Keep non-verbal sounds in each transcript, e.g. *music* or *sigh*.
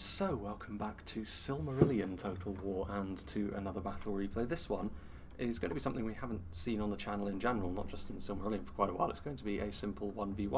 So, welcome back to Silmarillion Total War and to another battle replay. This one is going to be something we haven't seen on the channel in general, not just in Silmarillion for quite a while. It's going to be a simple 1v1.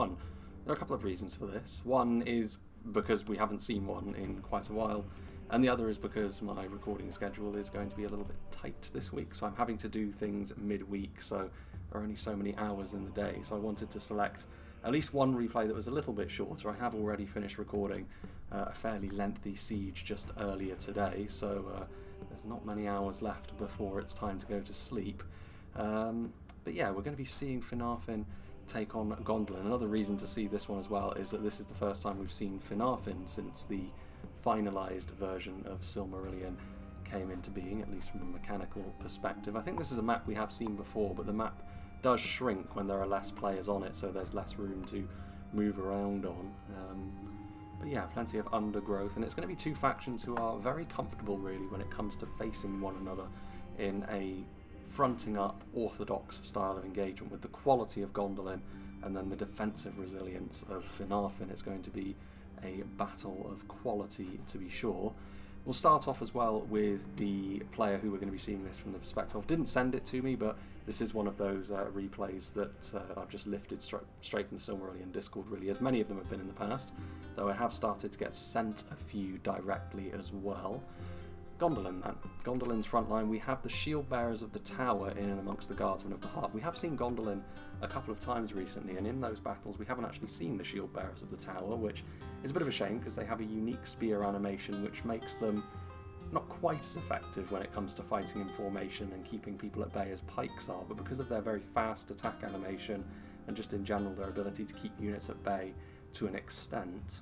There are a couple of reasons for this. One is because we haven't seen one in quite a while, and the other is because my recording schedule is going to be a little bit tight this week, so I'm having to do things midweek, so there are only so many hours in the day, so I wanted to select at least one replay that was a little bit shorter. I have already finished recording uh, a fairly lengthy siege just earlier today, so uh, there's not many hours left before it's time to go to sleep. Um, but yeah, we're going to be seeing Finarfin take on Gondolin. Another reason to see this one as well is that this is the first time we've seen Finarfin since the finalised version of Silmarillion came into being, at least from a mechanical perspective. I think this is a map we have seen before, but the map does shrink when there are less players on it, so there's less room to move around on. Um, but yeah, plenty of undergrowth, and it's going to be two factions who are very comfortable, really, when it comes to facing one another in a fronting up orthodox style of engagement with the quality of Gondolin and then the defensive resilience of Finarfin. It's going to be a battle of quality, to be sure. We'll start off as well with the player who we're going to be seeing this from the perspective of. Didn't send it to me, but this is one of those uh, replays that uh, I've just lifted stra straight from the Silmarillion Discord, really, as many of them have been in the past, though I have started to get sent a few directly as well. Gondolin then. Gondolin's front line, we have the shield bearers of the tower in and amongst the guardsmen of the heart. We have seen Gondolin a couple of times recently, and in those battles we haven't actually seen the shield bearers of the tower, which is a bit of a shame because they have a unique spear animation which makes them not quite as effective when it comes to fighting in formation and keeping people at bay as pikes are, but because of their very fast attack animation and just in general their ability to keep units at bay to an extent,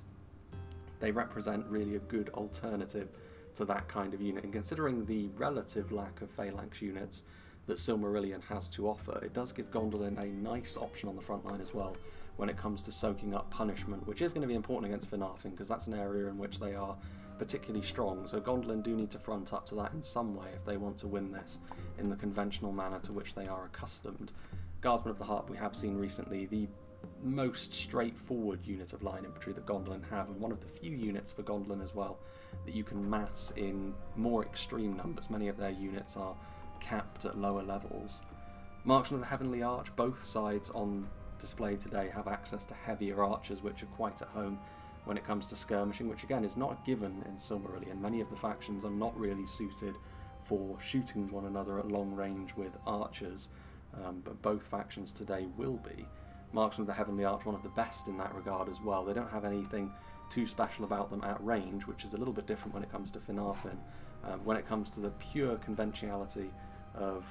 they represent really a good alternative to that kind of unit. And considering the relative lack of phalanx units that Silmarillion has to offer, it does give Gondolin a nice option on the front line as well when it comes to soaking up punishment, which is going to be important against Finarfin because that's an area in which they are particularly strong. So Gondolin do need to front up to that in some way if they want to win this in the conventional manner to which they are accustomed. Guardsmen of the Heart we have seen recently, the most straightforward unit of line infantry that Gondolin have, and one of the few units for Gondolin as well that you can mass in more extreme numbers. Many of their units are capped at lower levels. Marksmen of the Heavenly Arch, both sides on display today have access to heavier archers which are quite at home when it comes to skirmishing, which again is not given in Silmarillion. Many of the factions are not really suited for shooting one another at long range with archers, um, but both factions today will be. Marksmen of the Heavenly Arch, one of the best in that regard as well. They don't have anything too special about them at range, which is a little bit different when it comes to Finarfin. Um, when it comes to the pure conventionality of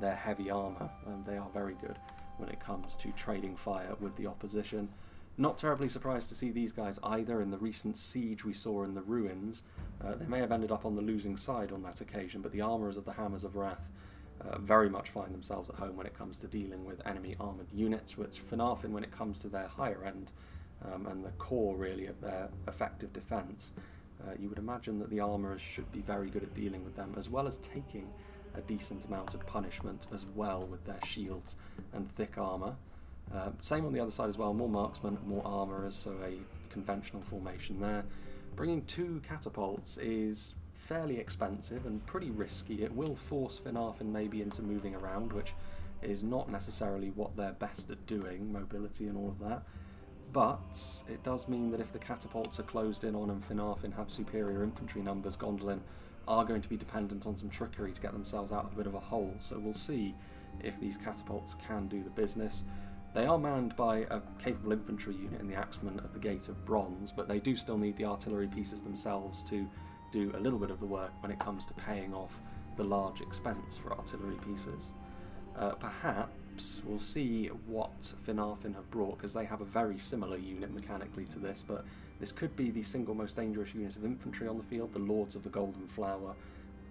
their heavy armour, um, they are very good when it comes to trading fire with the opposition. Not terribly surprised to see these guys either in the recent siege we saw in the ruins. Uh, they may have ended up on the losing side on that occasion, but the armourers of the Hammers of Wrath uh, very much find themselves at home when it comes to dealing with enemy armoured units, which Finarfin, when it comes to their higher end um, and the core really of their effective defence, uh, you would imagine that the armourers should be very good at dealing with them, as well as taking a decent amount of punishment as well with their shields and thick armour. Uh, same on the other side as well, more marksmen, more armourers, so a conventional formation there. Bringing two catapults is fairly expensive and pretty risky. It will force Finarfin maybe into moving around, which is not necessarily what they're best at doing, mobility and all of that. But it does mean that if the catapults are closed in on and Finarfin have superior infantry numbers, Gondolin are going to be dependent on some trickery to get themselves out of a bit of a hole. So we'll see if these catapults can do the business. They are manned by a capable infantry unit in the Axemen of the Gate of Bronze, but they do still need the artillery pieces themselves to do a little bit of the work when it comes to paying off the large expense for artillery pieces. Uh, perhaps we'll see what Finarfin have brought, because they have a very similar unit mechanically to this, but this could be the single most dangerous unit of infantry on the field, the Lords of the Golden Flower.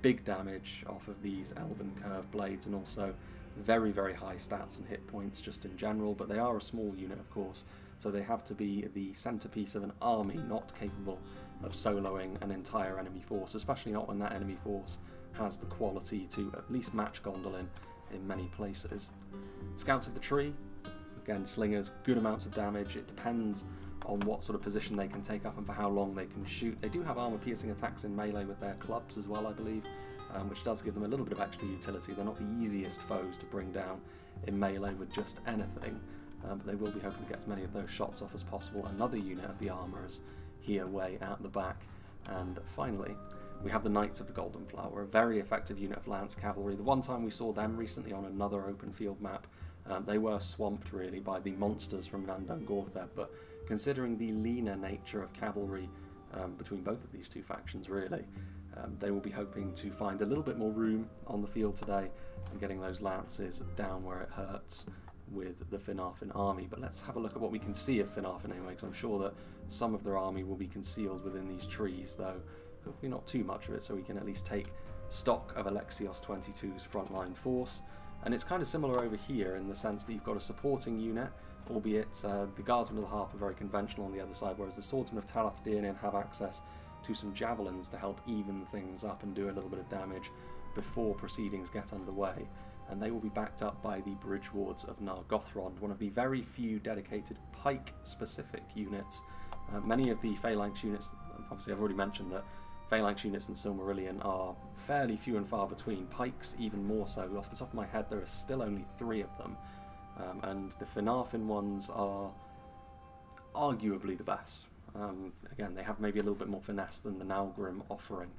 Big damage off of these Elven Curve blades, and also very, very high stats and hit points just in general, but they are a small unit, of course, so they have to be the centerpiece of an army, not capable of soloing an entire enemy force, especially not when that enemy force has the quality to at least match Gondolin in many places. Scouts of the Tree, again, slingers, good amounts of damage. It depends on what sort of position they can take up and for how long they can shoot. They do have armor-piercing attacks in melee with their clubs as well, I believe, um, which does give them a little bit of extra utility. They're not the easiest foes to bring down in melee with just anything, um, but they will be hoping to get as many of those shots off as possible. Another unit of the armourers here way out the back. And finally, we have the Knights of the Golden Flower, a very effective unit of Lance Cavalry. The one time we saw them recently on another open field map, um, they were swamped really by the monsters from Nan Dungortheb, but considering the leaner nature of cavalry um, between both of these two factions really, um, they will be hoping to find a little bit more room on the field today and getting those lances down where it hurts with the Finarfin army. But let's have a look at what we can see of Finarfin anyway, because I'm sure that some of their army will be concealed within these trees, though hopefully not too much of it, so we can at least take stock of Alexios 22's frontline force. And it's kind of similar over here in the sense that you've got a supporting unit, albeit uh, the Guardsmen of the Harp are very conventional on the other side, whereas the Swordsmen of Talath Dirnen have access to some javelins to help even things up and do a little bit of damage before proceedings get underway. And they will be backed up by the Bridge Wards of Nargothrond, one of the very few dedicated pike-specific units. Uh, many of the Phalanx units, obviously I've already mentioned that Phalanx units in Silmarillion are fairly few and far between. Pikes even more so. Off the top of my head, there are still only three of them. Um, and the Finarfin ones are arguably the best. Um, again, they have maybe a little bit more finesse than the Naugrim offering.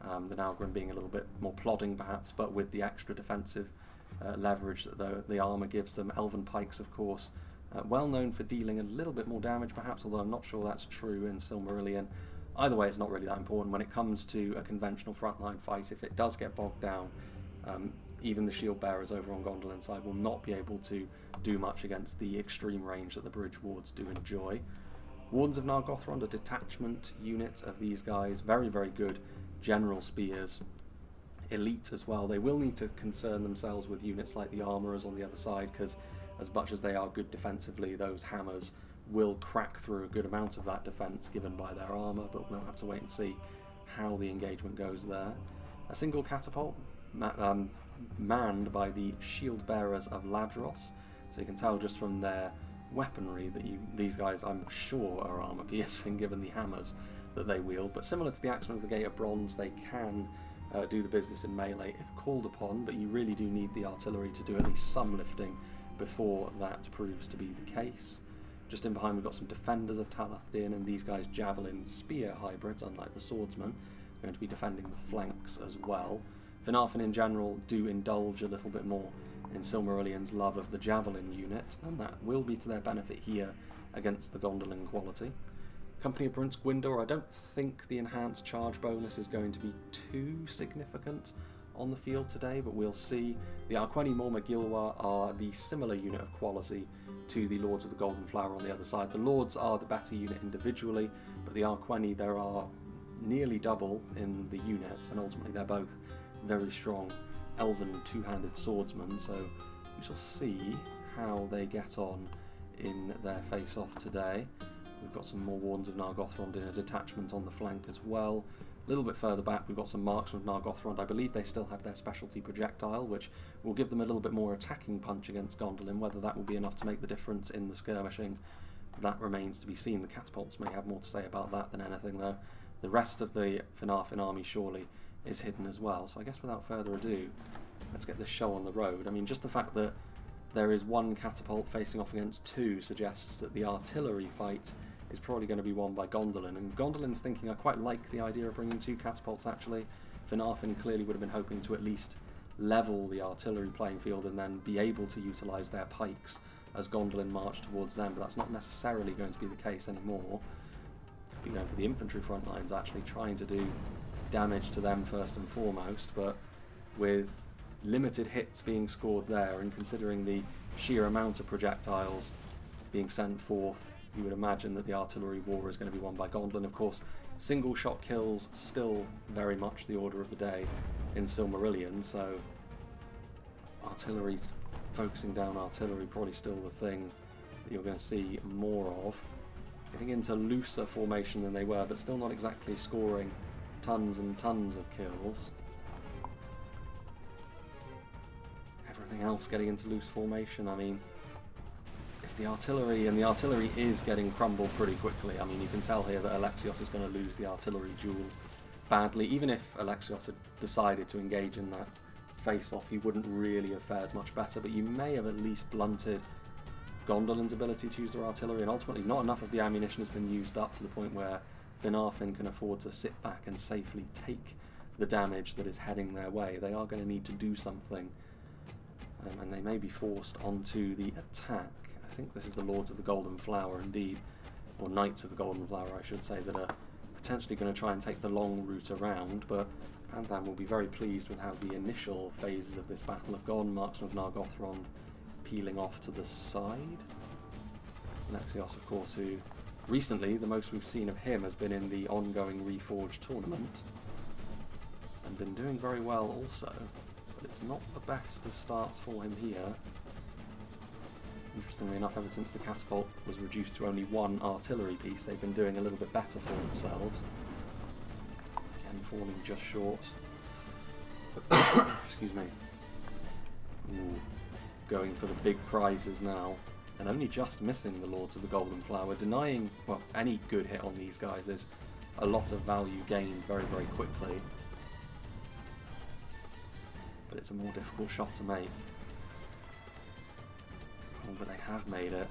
Um, the Naugrim being a little bit more plodding perhaps, but with the extra defensive uh, leverage that the, the armour gives them. Elven Pikes, of course, uh, well known for dealing a little bit more damage perhaps, although I'm not sure that's true in Silmarillion. Either way, it's not really that important. When it comes to a conventional frontline fight, if it does get bogged down, um, even the shield bearers over on Gondolin side will not be able to do much against the extreme range that the bridge wards do enjoy. Wardens of Nargothrond, a detachment unit of these guys, very, very good general spears, elite as well. They will need to concern themselves with units like the armourers on the other side, because as much as they are good defensively, those hammers will crack through a good amount of that defence given by their armour, but we'll have to wait and see how the engagement goes there. A single catapult, um, manned by the shield bearers of Ladros, so you can tell just from their weaponry that you, these guys, I'm sure, are armour piercing *laughs* given the hammers that they wield. But similar to the Axemen of the Gate of Bronze, they can uh, do the business in melee if called upon, but you really do need the artillery to do at least some lifting before that proves to be the case. Just in behind we've got some defenders of Talath-Din and these guys javelin spear hybrids, unlike the swordsmen, going to be defending the flanks as well. Finarfin in general do indulge a little bit more in Silmarillion's love of the javelin unit, and that will be to their benefit here against the Gondolin quality. Company of Prince Gwindor, I don't think the enhanced charge bonus is going to be too significant on the field today, but we'll see. The Arqueni Mormagilwa are the similar unit of quality to the Lords of the Golden Flower on the other side. The Lords are the better unit individually, but the Arqueni, there are nearly double in the units, and ultimately they're both very strong elven two-handed swordsmen, so we shall see how they get on in their face-off today. We've got some more Wardens of Nargothrond in a detachment on the flank as well. A little bit further back, we've got some marksmen of Nargothrond. I believe they still have their specialty projectile, which will give them a little bit more attacking punch against Gondolin. Whether that will be enough to make the difference in the skirmishing, that remains to be seen. The catapults may have more to say about that than anything, though. The rest of the Finarfin army surely is hidden as well. So I guess without further ado, let's get this show on the road. I mean, just the fact that there is one catapult facing off against two suggests that the artillery fight is probably going to be won by Gondolin. And Gondolin's thinking, I quite like the idea of bringing two catapults actually. Finarfin clearly would have been hoping to at least level the artillery playing field and then be able to utilise their pikes as Gondolin march towards them, but that's not necessarily going to be the case anymore. Could be going for the infantry front lines actually, trying to do damage to them first and foremost, but with limited hits being scored there and considering the sheer amount of projectiles being sent forth you would imagine that the artillery war is going to be won by Gondolin. Of course, single shot kills still very much the order of the day in Silmarillion, so artillery, focusing down artillery, probably still the thing that you're going to see more of. Getting into looser formation than they were, but still not exactly scoring tons and tons of kills. Everything else getting into loose formation, I mean, the artillery, and the artillery is getting crumbled pretty quickly. I mean, you can tell here that Alexios is going to lose the artillery duel badly. Even if Alexios had decided to engage in that face-off, he wouldn't really have fared much better, but you may have at least blunted Gondolin's ability to use their artillery, and ultimately not enough of the ammunition has been used up to the point where Finarfin can afford to sit back and safely take the damage that is heading their way. They are going to need to do something, um, and they may be forced onto the attack. I think this is the Lords of the Golden Flower indeed, or Knights of the Golden Flower I should say, that are potentially going to try and take the long route around, but Pantham will be very pleased with how the initial phases of this battle have gone. Marksman of Nargothrond peeling off to the side. Alexios, of course, who recently, the most we've seen of him has been in the ongoing Reforged tournament, and been doing very well also, but it's not the best of starts for him here. Interestingly enough, ever since the catapult was reduced to only one artillery piece, they've been doing a little bit better for themselves. Again, falling just short. *coughs* Excuse me. Ooh going for the big prizes now, and only just missing the Lords of the Golden Flower, denying, well, any good hit on these guys is a lot of value gained very, very quickly. But it's a more difficult shot to make. Oh, but they have made it.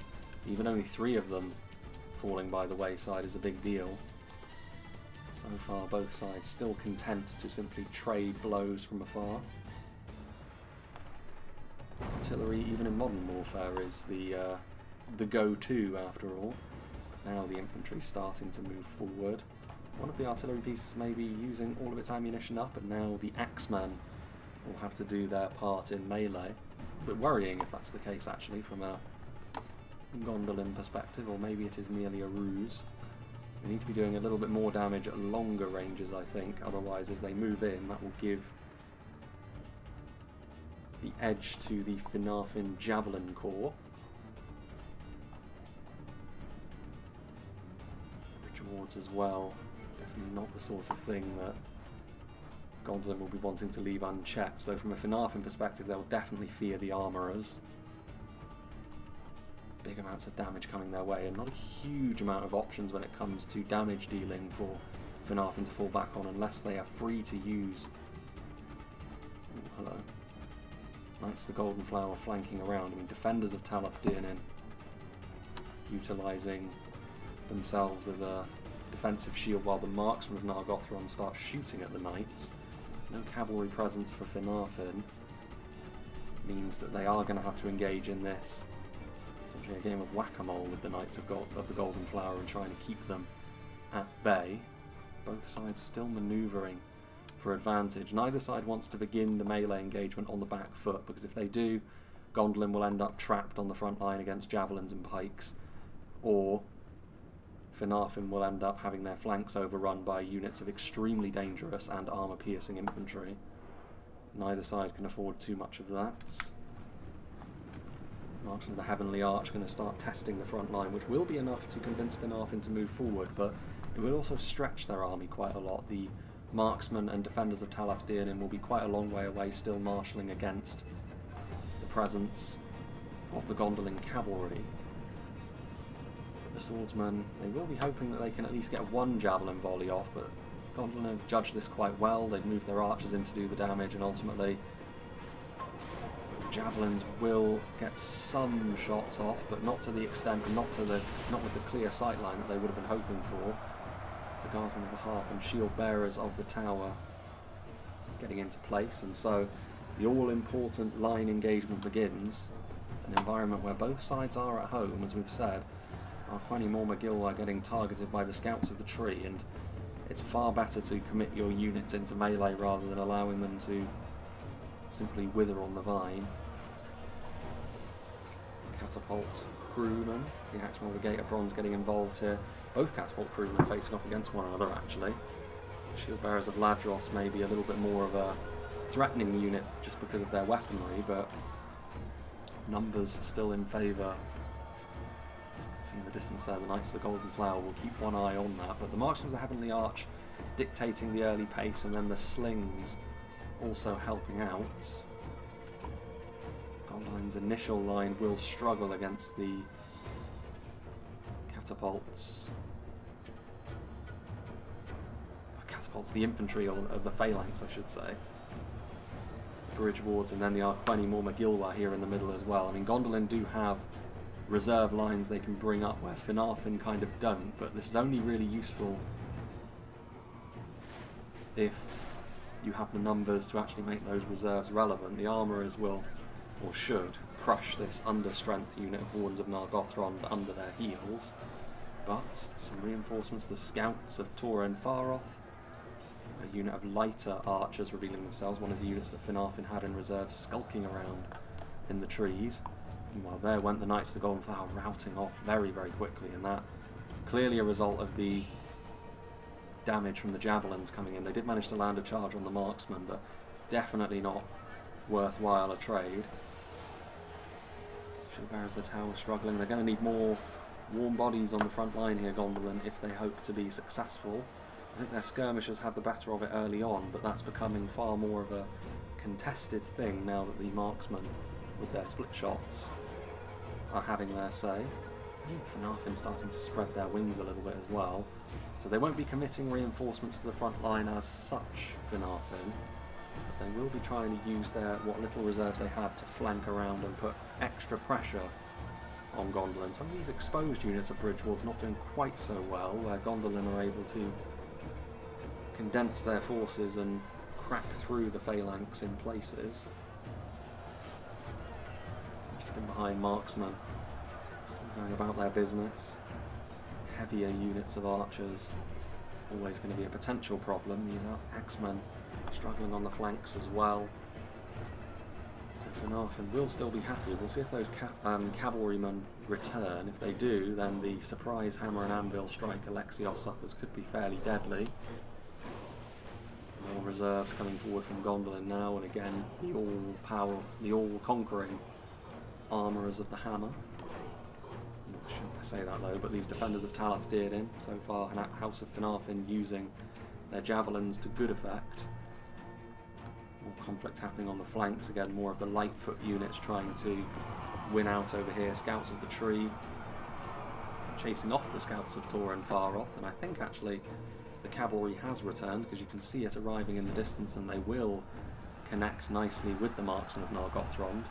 Even only three of them falling by the wayside is a big deal. So far, both sides still content to simply trade blows from afar artillery, even in modern warfare, is the uh, the go-to after all. Now the infantry starting to move forward. One of the artillery pieces may be using all of its ammunition up, and now the Axeman will have to do their part in melee. But worrying if that's the case, actually, from a Gondolin perspective, or maybe it is merely a ruse. They need to be doing a little bit more damage at longer ranges, I think, otherwise as they move in, that will give the edge to the Finarfin Javelin Corps. Bridge Wards as well. Definitely not the sort of thing that Gondolin will be wanting to leave unchecked, though from a Finarfin perspective they'll definitely fear the Armourers. Big amounts of damage coming their way, and not a huge amount of options when it comes to damage dealing for Finarfin to fall back on unless they are free to use... Ooh, hello. Knights the Golden Flower flanking around. I mean, defenders of Talath Dirnen utilising themselves as a defensive shield while the marksmen of Nargothrond start shooting at the knights. No cavalry presence for Finarfin means that they are going to have to engage in this. Essentially a game of whack-a-mole with the Knights of, Gold of the Golden Flower and trying to keep them at bay. Both sides still manoeuvring for advantage. Neither side wants to begin the melee engagement on the back foot because if they do, Gondolin will end up trapped on the front line against javelins and pikes, or Finarfin will end up having their flanks overrun by units of extremely dangerous and armour-piercing infantry. Neither side can afford too much of that. Marksman of the Heavenly Arch going to start testing the front line, which will be enough to convince Finarfin to move forward, but it will also stretch their army quite a lot. The marksmen and defenders of Talath Dirnen will be quite a long way away still marshalling against the presence of the Gondolin cavalry. The swordsmen, they will be hoping that they can at least get one javelin volley off, but Gondolin have judged this quite well. They've moved their archers in to do the damage, and ultimately the javelins will get some shots off, but not to the extent not to the not with the clear sight line that they would have been hoping for. The guardsmen of the harp and shield bearers of the tower getting into place and so the all-important line engagement begins. An environment where both sides are at home as we've said Arquani Mormagil are getting targeted by the scouts of the tree and it's far better to commit your units into melee rather than allowing them to simply wither on the vine catapult crewman the Axeman of the Gate of Bronze getting involved here both catapult crewmen facing off against one another actually. Shield bearers of Ladros may be a little bit more of a threatening unit just because of their weaponry, but numbers still in favour. See in the distance there, the Knights of the Golden Flower We'll keep one eye on that, but the Marksmen of the Heavenly Arch dictating the early pace and then the slings also helping out. Gondolin's initial line will struggle against the catapults. Catapults, the infantry, or, or the phalanx, I should say. Bridge wards, and then the Arqueni Mormagilwa here in the middle as well. I mean, Gondolin do have reserve lines they can bring up where Finarfin kind of don't, but this is only really useful if you have the numbers to actually make those reserves relevant. The armourers will, or should, crush this under strength unit of Horns of Nargothrond under their heels. But some reinforcements, the scouts of Taur-en-Faroth, a unit of lighter archers revealing themselves, one of the units that Finarfin had in reserve skulking around in the trees. Meanwhile, there went the Knights of the Golden Flower routing off very, very quickly, and that clearly a result of the damage from the javelins coming in. They did manage to land a charge on the marksman, but definitely not worthwhile a trade. Showbearers the tower struggling. They're going to need more warm bodies on the front line here, Gondolin, if they hope to be successful. I think their skirmishers had the better of it early on, but that's becoming far more of a contested thing now that the marksmen, with their split shots, are having their say. Finarfin starting to spread their wings a little bit as well. So they won't be committing reinforcements to the front line as such, Finarfin. But they will be trying to use their what little reserves they have to flank around and put extra pressure on Gondolin. Some of these exposed units of Bridgewards not doing quite so well, where Gondolin are able to condense their forces and crack through the phalanx in places. Just behind marksmen, still going about their business heavier units of archers always going to be a potential problem. These are axemen struggling on the flanks as well. So Finarfin will still be happy. We'll see if those ca um, cavalrymen return. If they do, then the surprise hammer and anvil strike Alexios suffers could be fairly deadly. More reserves coming forward from Gondolin now, and again the all-power, the all-conquering armourers of the hammer I shouldn't say that though, but these defenders of Talath Dearden, so far House of Finarfin using their javelins to good effect. More conflict happening on the flanks, again more of the Lightfoot units trying to win out over here. Scouts of the Tree chasing off the Scouts of Taur-en-Faroth, and I think actually the cavalry has returned because you can see it arriving in the distance and they will connect nicely with the marksmen of Nargothrond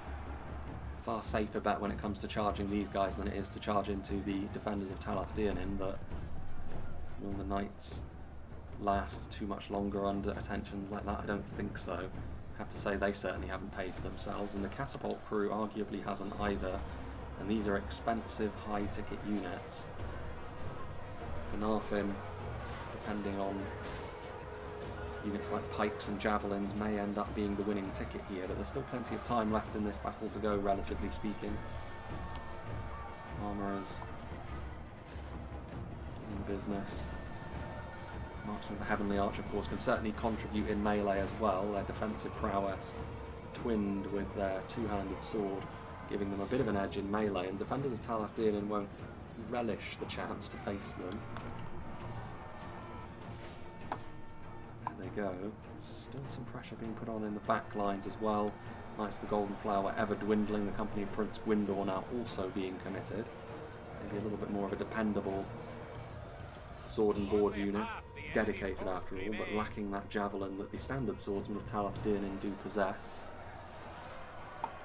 far safer bet when it comes to charging these guys than it is to charge into the defenders of Talath Dirnen, but will the Knights last too much longer under attentions like that? I don't think so. Have to say they certainly haven't paid for themselves, and the Catapult crew arguably hasn't either, and these are expensive high-ticket units. Finarfin, depending on Units like pikes and javelins may end up being the winning ticket here, but there's still plenty of time left in this battle to go, relatively speaking. Armourers in business. Marksmen of the Heavenly Arch, of course, can certainly contribute in melee as well. Their defensive prowess twinned with their two-handed sword, giving them a bit of an edge in melee, and defenders of Talath won't relish the chance to face them. Go. Still some pressure being put on in the back lines as well. Knights the Golden Flower ever dwindling. The company of Prince Gwindor now also being committed. Maybe a little bit more of a dependable sword and board unit. Dedicated after all, but lacking that javelin that the standard swordsmen of Talath Dirnen do possess.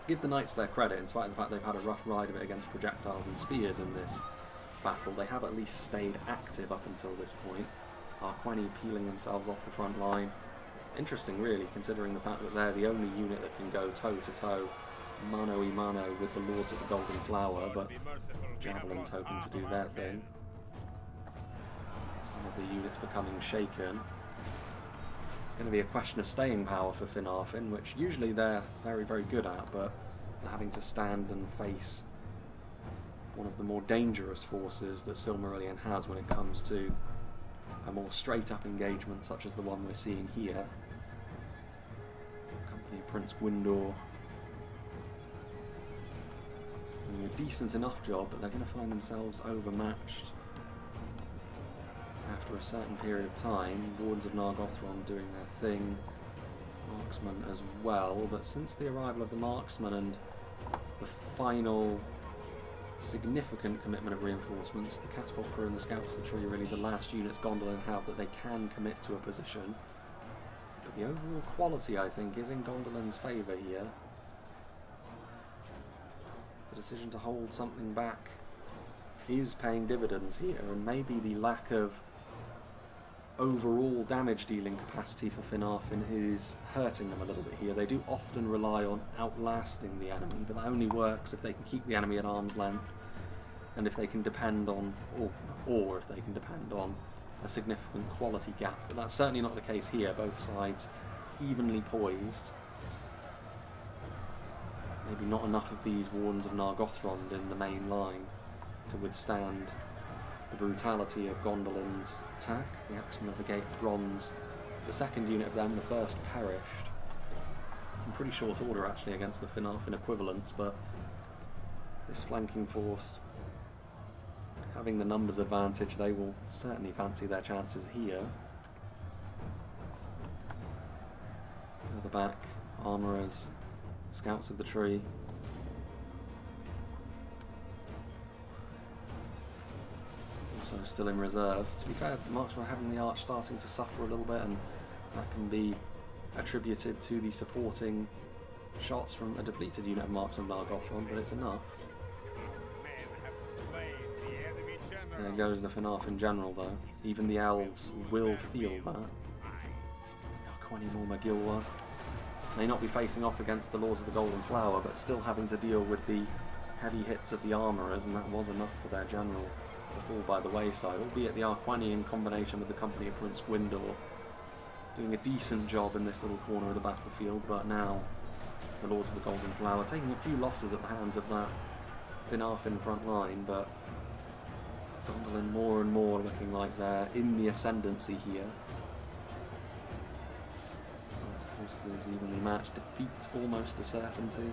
To give the Knights their credit, in spite of the fact they've had a rough ride of it against projectiles and spears in this battle, they have at least stayed active up until this point. Arqueni peeling themselves off the front line. Interesting, really, considering the fact that they're the only unit that can go toe-to-toe, mano-a-mano with the Lords of the Golden Flower, but Javelin's hoping to do their thing. Some of the units becoming shaken. It's going to be a question of staying power for Finarfin, which usually they're very, very good at, but having to stand and face one of the more dangerous forces that Silmarillion has when it comes to a more straight-up engagement such as the one we're seeing here. Company Prince Gwindor doing a decent enough job, but they're going to find themselves overmatched after a certain period of time. Wardens of Nargothrond doing their thing, marksmen as well, but since the arrival of the marksmen and the final significant commitment of reinforcements. The catapult crew and the scouts the tree really the last units Gondolin have that they can commit to a position. But the overall quality, I think, is in Gondolin's favour here. The decision to hold something back is paying dividends here, and maybe the lack of overall damage dealing capacity for Finarfin is hurting them a little bit here. They do often rely on outlasting the enemy, but that only works if they can keep the enemy at arm's length and if they can depend on, or, or if they can depend on a significant quality gap. But that's certainly not the case here, both sides evenly poised. Maybe not enough of these Wardens of Nargothrond in the main line to withstand the brutality of Gondolin's attack. The Axemen of the Gate Bronze, the second unit of them, the first perished. In pretty short order actually against the Finarfin equivalents, but this flanking force, having the numbers advantage, they will certainly fancy their chances here. Further back, armourers, scouts of the tree, so still in reserve. To be fair, Marksman having the arch starting to suffer a little bit, and that can be attributed to the supporting shots from a depleted unit of Marksman Nargothrond, but it's enough. There goes the Finarfin general, though. Even the elves will feel that. Quenny Magilwa may not be facing off against the Lords of the Golden Flower, but still having to deal with the heavy hits of the armourers, and that was enough for their general to fall by the wayside, albeit the Arquani in combination with the company of Prince Gwindor doing a decent job in this little corner of the battlefield, but now the Lords of the Golden Flower taking a few losses at the hands of that Finarfin front line, but Gondolin more and more looking like they're in the ascendancy here. Lance forces evenly matched, defeat almost a certainty.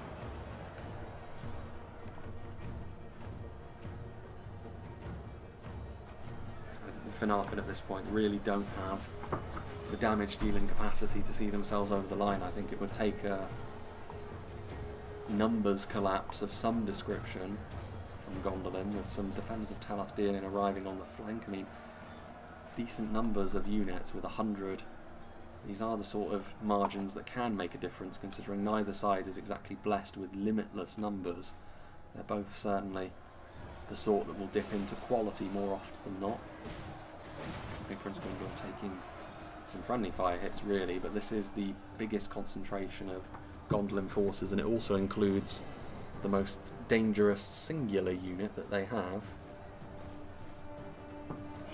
Finarfin at this point really don't have the damage dealing capacity to see themselves over the line. I think it would take a numbers collapse of some description from Gondolin with some defenders of Talath Daenin arriving on the flank. I mean, decent numbers of units with a hundred. These are the sort of margins that can make a difference considering neither side is exactly blessed with limitless numbers. They're both certainly the sort that will dip into quality more often than not. Prince Gwindor taking some friendly fire hits really, but this is the biggest concentration of Gondolin forces and it also includes the most dangerous singular unit that they have.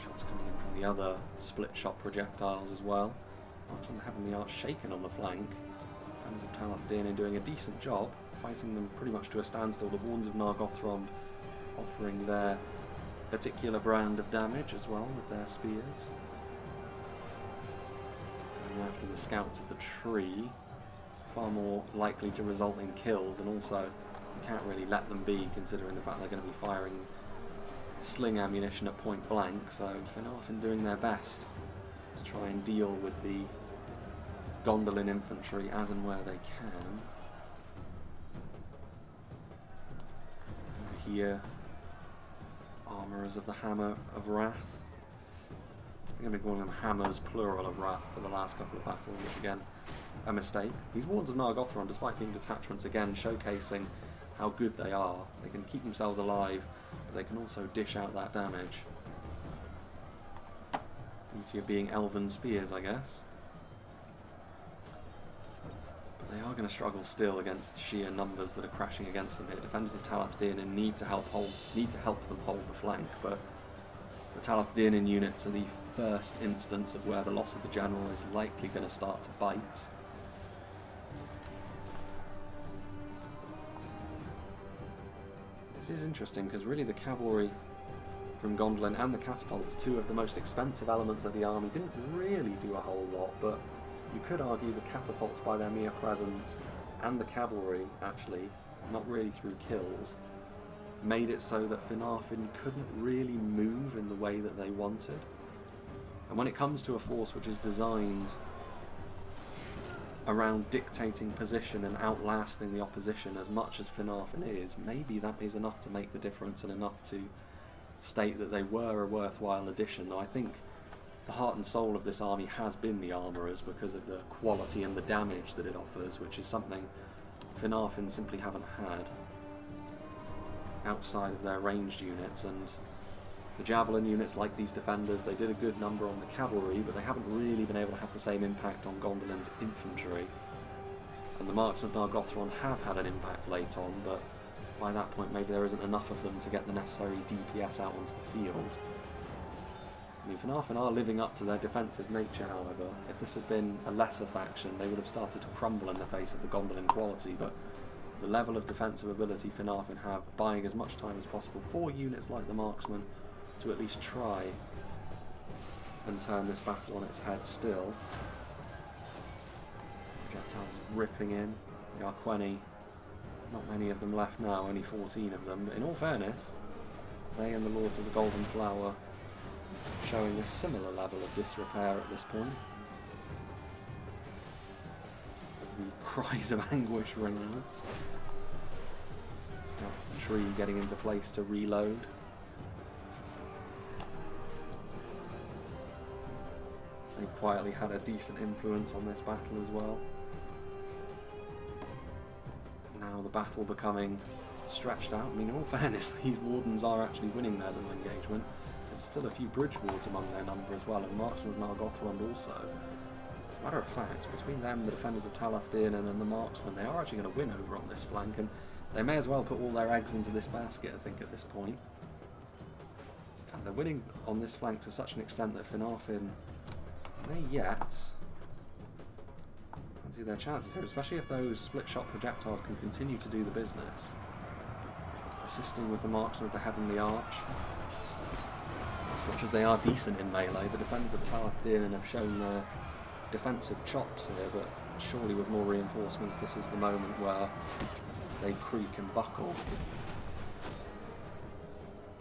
Shots coming in from the other split shot projectiles as well. Marksman having the arch shaken on the flank. Fans of Talath Daenin doing a decent job, fighting them pretty much to a standstill. The Wardens of Nargothrond offering their particular brand of damage as well with their spears. And after the scouts of the tree, far more likely to result in kills, and also you can't really let them be considering the fact they're going to be firing sling ammunition at point blank, so Finarfin doing their best to try and deal with the Gondolin infantry as and where they can. Over here, armourers of the Hammer of Wrath. I'm going to be calling them Hammers, plural of Wrath, for the last couple of battles, which again, a mistake. These Wardens of Nargothrond, despite being detachments, again, showcasing how good they are. They can keep themselves alive, but they can also dish out that damage. Beauty of being elven spears, I guess. They are going to struggle still against the sheer numbers that are crashing against them here. Defenders of Talath Daenin need to help hold, need to help them hold the flank, but the Talath Daenin units are the first instance of where the loss of the general is likely going to start to bite. It is interesting because really the cavalry from Gondolin and the catapults, two of the most expensive elements of the army, didn't really do a whole lot, but you could argue the catapults by their mere presence and the cavalry, actually, not really through kills, made it so that Finarfin couldn't really move in the way that they wanted. And when it comes to a force which is designed around dictating position and outlasting the opposition as much as Finarfin is, maybe that is enough to make the difference and enough to state that they were a worthwhile addition. Though I think the heart and soul of this army has been the armourers because of the quality and the damage that it offers, which is something Finarfin simply haven't had outside of their ranged units and the javelin units like these defenders they did a good number on the cavalry but they haven't really been able to have the same impact on Gondolin's infantry and the Marks of Nargothrond have had an impact late on but by that point maybe there isn't enough of them to get the necessary DPS out onto the field. Finarfin are living up to their defensive nature, however. If this had been a lesser faction, they would have started to crumble in the face of the Gondolin quality, but the level of defensive ability Finarfin have, buying as much time as possible for units like the Marksman to at least try and turn this battle on its head still. Projectiles ripping in. The Arqueni, not many of them left now, only 14 of them, but in all fairness, they and the Lords of the Golden Flower showing a similar level of disrepair at this point. As the *laughs* cries of anguish ring out. Scouts the tree getting into place to reload. They quietly had a decent influence on this battle as well. Now the battle becoming stretched out. I mean, in all *laughs* fairness, these wardens are actually winning their little engagement. There's still a few bridge wards among their number as well, and marksmen of Nargothrond also. As a matter of fact, between them, the defenders of Talath Din, and the marksmen, they are actually going to win over on this flank, and they may as well put all their eggs into this basket, I think, at this point. In fact, they're winning on this flank to such an extent that Finarfin may yet fancy their chances here, especially if those split shot projectiles can continue to do the business. Assisting with the marksmen of the Heavenly Arch as they are decent in melee, the defenders of Talath Din and have shown their defensive chops here, but surely with more reinforcements this is the moment where they creak and buckle.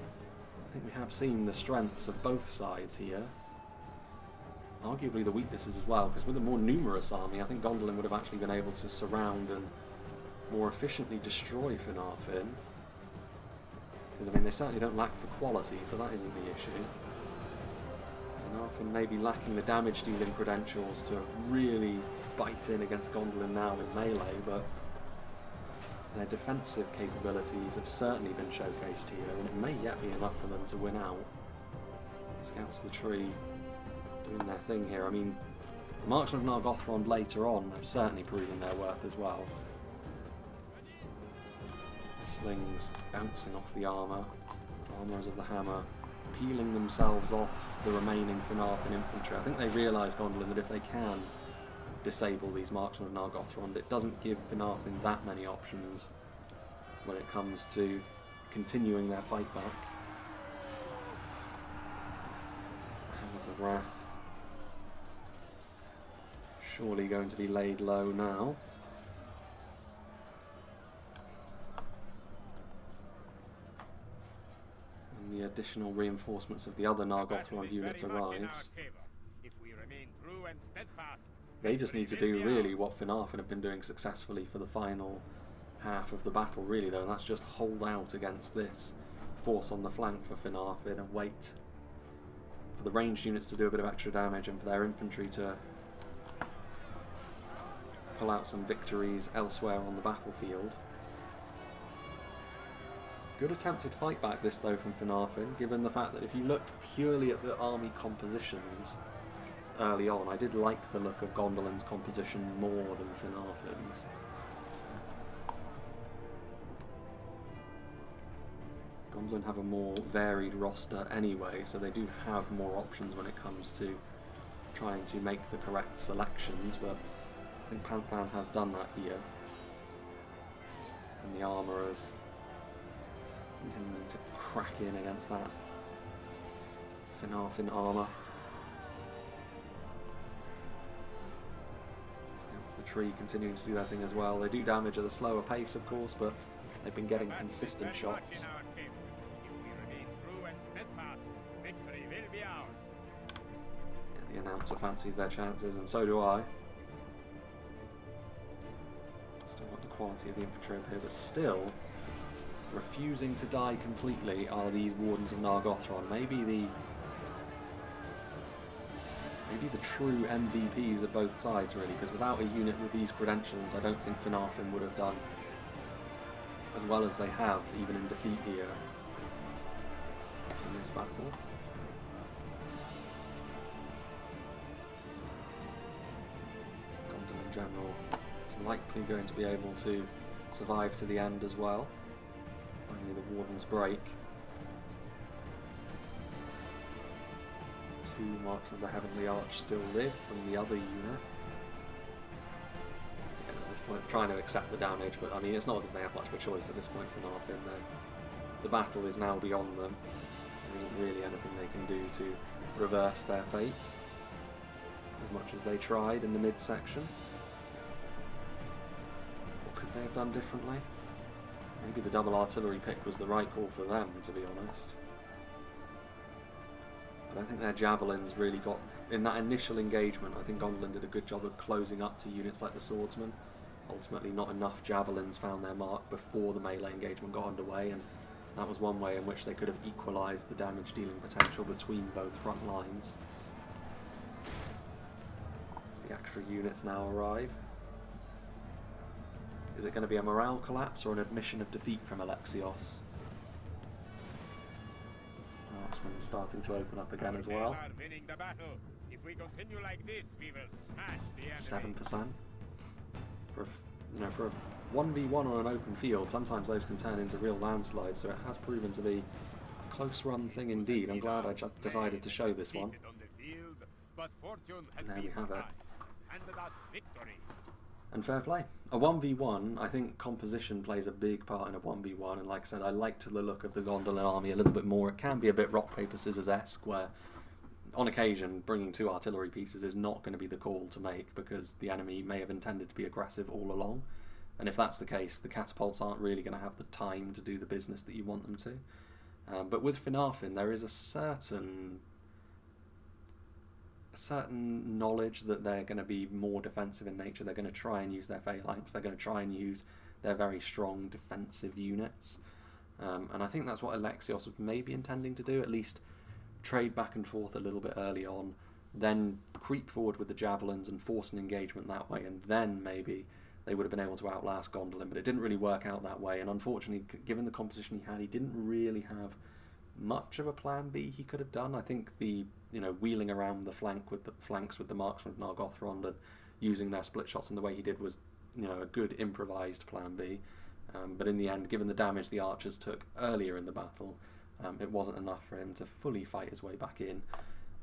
I think we have seen the strengths of both sides here. Arguably the weaknesses as well, because with a more numerous army, I think Gondolin would have actually been able to surround and more efficiently destroy Finarfin. Because, I mean, they certainly don't lack for quality, so that isn't the issue. And often maybe lacking the damage dealing credentials to really bite in against Gondolin now in melee, but their defensive capabilities have certainly been showcased here, and it may yet be enough for them to win out. Scouts the tree doing their thing here. I mean, the Marksmen of Nargothrond later on have certainly proven their worth as well. Slings bouncing off the armour, armourers of the hammer peeling themselves off the remaining Finarfin infantry. I think they realise, Gondolin, that if they can disable these marksmen of Nargothrond, it doesn't give Finarfin that many options when it comes to continuing their fight back. Hands of Wrath surely going to be laid low now. The additional reinforcements of the other Nargothrond units arrives. They just need to do really what Finarfin have been doing successfully for the final half of the battle really though, and that's just hold out against this force on the flank for Finarfin and wait for the ranged units to do a bit of extra damage and for their infantry to pull out some victories elsewhere on the battlefield. Good attempted fight back this though from Finarfin, given the fact that if you looked purely at the army compositions early on, I did like the look of Gondolin's composition more than Finarfin's. Gondolin have a more varied roster anyway, so they do have more options when it comes to trying to make the correct selections, but I think Panthan has done that here. And the armourers continuing to crack in against that Finarfin armour. Scouts the tree continuing to do their thing as well. They do damage at a slower pace of course, but they've been getting consistent shots. Yeah, the announcer fancies their chances and so do I. Still want the quality of the infantry up here, but still refusing to die completely are these Wardens of Nargothrond. Maybe the maybe the true MVPs of both sides, really, because without a unit with these credentials, I don't think Finarfin would have done as well as they have, even in defeat here in this battle. Gondolin General is likely going to be able to survive to the end as well. Finally the Warden's break. Two marks of the Heavenly Arch still live from the other unit. At this point, I'm trying to accept the damage, but I mean, it's not as if they have much of a choice at this point Finarfin. The battle is now beyond them. There isn't really anything they can do to reverse their fate, as much as they tried in the midsection. What could they have done differently? Maybe the double artillery pick was the right call for them, to be honest. But I don't think their javelins really got... In that initial engagement, I think Gondolin did a good job of closing up to units like the swordsman. Ultimately, not enough javelins found their mark before the melee engagement got underway, and that was one way in which they could have equalised the damage dealing potential between both front lines. As the extra units now arrive. Is it going to be a morale collapse or an admission of defeat from Alexios? Marksman starting to open up again as well. Seven percent for you know for a one v one on an open field. Sometimes those can turn into real landslides. So it has proven to be a close run thing indeed. I'm glad I just decided to show this one. And there we have it. And fair play. A 1v1, I think composition plays a big part in a 1v1, and like I said, I liked the look of the Gondolin army a little bit more. It can be a bit rock, paper, scissors-esque, where on occasion bringing two artillery pieces is not going to be the call to make, because the enemy may have intended to be aggressive all along. And if that's the case, the catapults aren't really going to have the time to do the business that you want them to. Um, but with Finarfin, there is a certain certain knowledge that they're going to be more defensive in nature. They're going to try and use their phalanx. They're going to try and use their very strong defensive units. Um, and I think that's what Alexios was maybe intending to do, at least trade back and forth a little bit early on, then creep forward with the javelins and force an engagement that way, and then maybe they would have been able to outlast Gondolin. But it didn't really work out that way, and unfortunately, given the composition he had, he didn't really have much of a plan B he could have done. I think the you know wheeling around the flank with the flanks with the marksmen of Nargothrond and using their split shots in the way he did was you know a good improvised plan B. Um, but in the end, given the damage the archers took earlier in the battle, um, it wasn't enough for him to fully fight his way back in.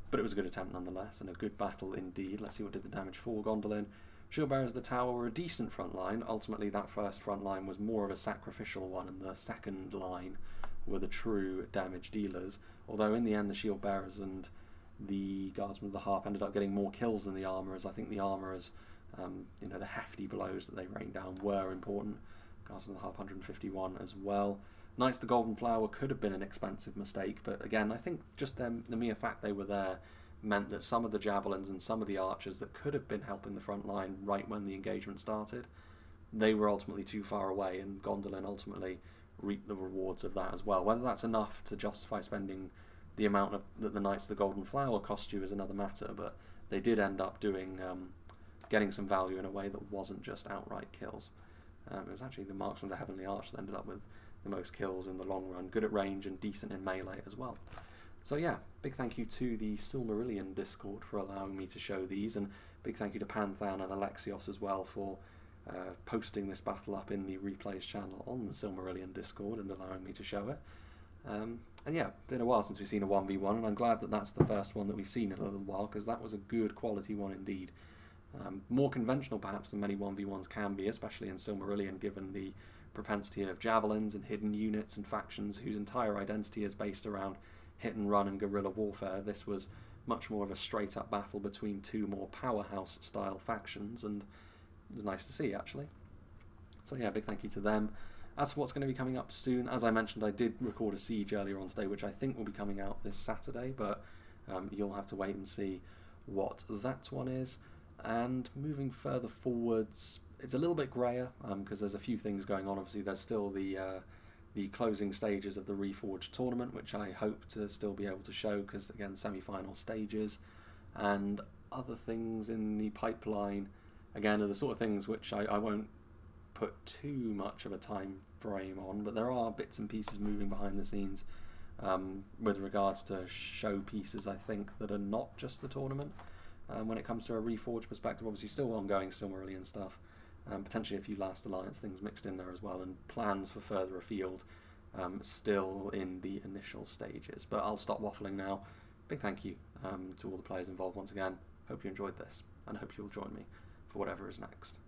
But it was a good attempt nonetheless, and a good battle indeed. Let's see what did the damage for Gondolin. Shield bearers of the tower were a decent front line. Ultimately, that first front line was more of a sacrificial one, and the second line were the true damage dealers. Although in the end, the shield bearers and the guardsmen of the harp ended up getting more kills than the armourers. I think the armourers, um, you know, the hefty blows that they rained down were important. Guardsmen of the harp 151 as well. Knights of the Golden Flower could have been an expensive mistake, but again, I think just them, the mere fact they were there meant that some of the javelins and some of the archers that could have been helping the front line right when the engagement started, they were ultimately too far away, and Gondolin ultimately reap the rewards of that as well. Whether that's enough to justify spending the amount of, that the Knights of the Golden Flower cost you is another matter, but they did end up doing um, getting some value in a way that wasn't just outright kills. Um, it was actually the Marksman of the Heavenly Arch that ended up with the most kills in the long run, good at range and decent in melee as well. So yeah, big thank you to the Silmarillion Discord for allowing me to show these, and big thank you to Panthan and Alexios as well for uh, posting this battle up in the replays channel on the Silmarillion Discord and allowing me to show it. Um, and yeah, been a while since we've seen a 1v1, and I'm glad that that's the first one that we've seen in a little while, because that was a good quality one indeed. Um, more conventional perhaps than many 1v1s can be, especially in Silmarillion, given the propensity of javelins and hidden units and factions whose entire identity is based around hit and run and guerrilla warfare. This was much more of a straight up battle between two more powerhouse style factions, and was nice to see actually. So yeah, big thank you to them. As for what's going to be coming up soon, as I mentioned, I did record a siege earlier on today, which I think will be coming out this Saturday, but um, you'll have to wait and see what that one is. And moving further forwards, it's a little bit grayer because um, there's a few things going on. Obviously, there's still the uh, the closing stages of the Reforged tournament, which I hope to still be able to show because again, semi-final stages and other things in the pipeline. Again, are the sort of things which I, I won't put too much of a time frame on, but there are bits and pieces moving behind the scenes um, with regards to show pieces. I think that are not just the tournament. Um, when it comes to a Reforged perspective, obviously still ongoing Silmarillion stuff, um, potentially a few Last Alliance things mixed in there as well, and plans for further afield um, still in the initial stages. But I'll stop waffling now. Big thank you um, to all the players involved once again. Hope you enjoyed this, and hope you'll join me for whatever is next.